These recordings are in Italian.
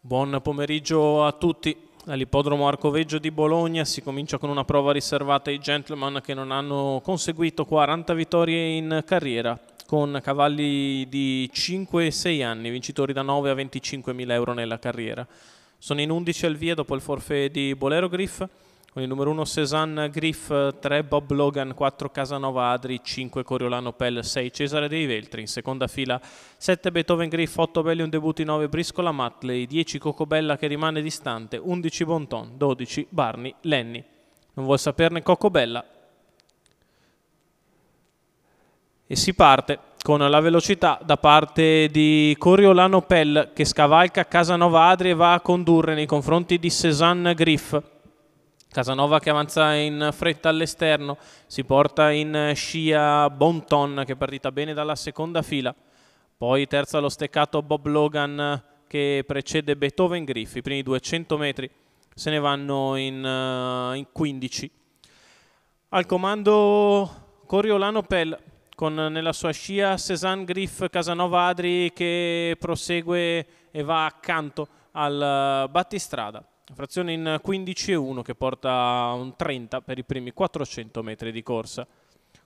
Buon pomeriggio a tutti. All'ippodromo Arcoveggio di Bologna si comincia con una prova riservata ai gentleman che non hanno conseguito 40 vittorie in carriera con cavalli di 5 e 6 anni, vincitori da 9 a 25 mila euro nella carriera. Sono in 11 al via dopo il forfè di Bolero Griff con il numero 1 Cézanne Griff, 3 Bob Logan, 4 Casanova Adri, 5 Coriolano Pell, 6 Cesare dei Veltri, in seconda fila 7 Beethoven Griff, 8 Bellion Debuti, 9 Briscola Matley, 10 Cocobella che rimane distante, 11 Bonton, 12 Barney Lenny. Non vuol saperne Cocobella. E si parte con la velocità da parte di Coriolano Pell che scavalca Casanova Adri e va a condurre nei confronti di Cézanne Griff. Casanova che avanza in fretta all'esterno, si porta in scia Bonton che è partita bene dalla seconda fila, poi terza allo steccato Bob Logan che precede Beethoven Griff, i primi 200 metri se ne vanno in, uh, in 15. Al comando Coriolano Pell con nella sua scia Cézanne Griff Casanova Adri che prosegue e va accanto al uh, battistrada frazione in 15 e 1 che porta un 30 per i primi 400 metri di corsa.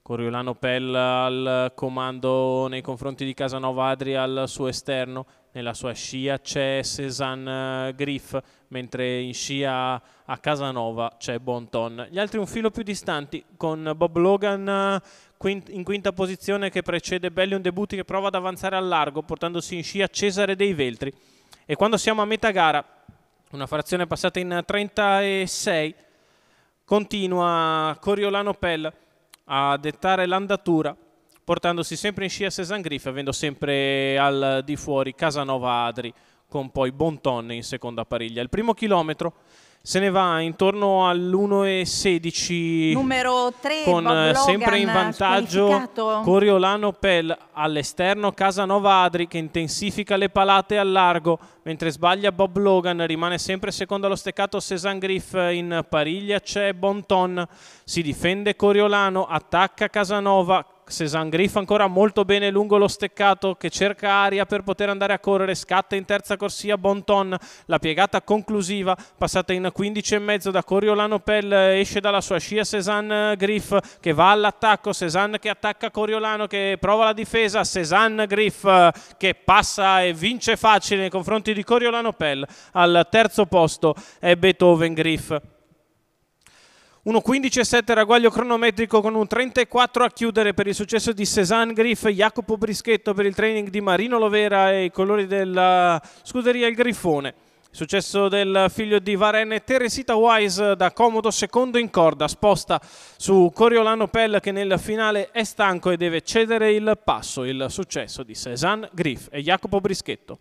Coriolano Pell al comando nei confronti di Casanova Adri al suo esterno, nella sua scia c'è Cézanne Griff, mentre in scia a Casanova c'è Bonton. Gli altri un filo più distanti con Bob Logan in quinta posizione che precede Bellion Debuti che prova ad avanzare al largo portandosi in scia Cesare dei Veltri. E quando siamo a metà gara una frazione passata in 36 continua Coriolano Pell a dettare l'andatura portandosi sempre in scia Cézanne Griff avendo sempre al di fuori Casanova Adri con poi Bonton in seconda pariglia. Il primo chilometro se ne va intorno all'1,16 numero 3 con Bob eh, sempre in Logan, vantaggio Coriolano Pell all'esterno Casanova Adri che intensifica le palate al largo mentre sbaglia Bob Logan rimane sempre secondo allo steccato Cézanne Griff in pariglia c'è Bonton si difende Coriolano attacca Casanova Cézanne Griff ancora molto bene lungo lo steccato che cerca aria per poter andare a correre, scatta in terza corsia Bonton, la piegata conclusiva passata in 15 e mezzo da Coriolano Pell, esce dalla sua scia Cézanne Griff che va all'attacco, Cézanne che attacca Coriolano che prova la difesa, Cézanne Griff che passa e vince facile nei confronti di Coriolano Pell, al terzo posto è Beethoven Griff. 1.15.7 ragguaglio cronometrico con un 34 a chiudere per il successo di Cézanne Griff, Jacopo Brischetto per il training di Marino Lovera e i colori della scuderia Il Griffone. Successo del figlio di Varenne Teresita Wise da comodo secondo in corda, sposta su Coriolano Pell che nel finale è stanco e deve cedere il passo. Il successo di Cézanne Griff e Jacopo Brischetto.